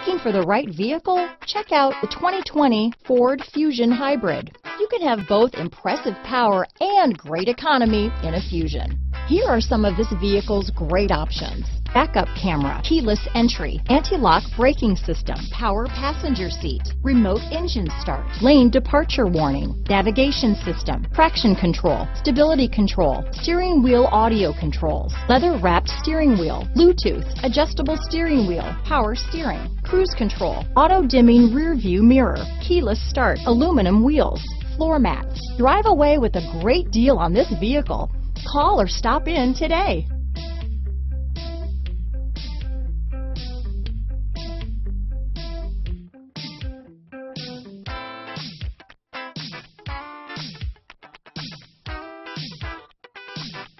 Looking for the right vehicle? Check out the 2020 Ford Fusion Hybrid. You can have both impressive power and great economy in a Fusion. Here are some of this vehicle's great options. Backup camera, keyless entry, anti-lock braking system, power passenger seat, remote engine start, lane departure warning, navigation system, traction control, stability control, steering wheel audio controls, leather wrapped steering wheel, Bluetooth, adjustable steering wheel, power steering, cruise control, auto dimming rear view mirror, keyless start, aluminum wheels, floor mats. Drive away with a great deal on this vehicle. Call or stop in today. Thank you.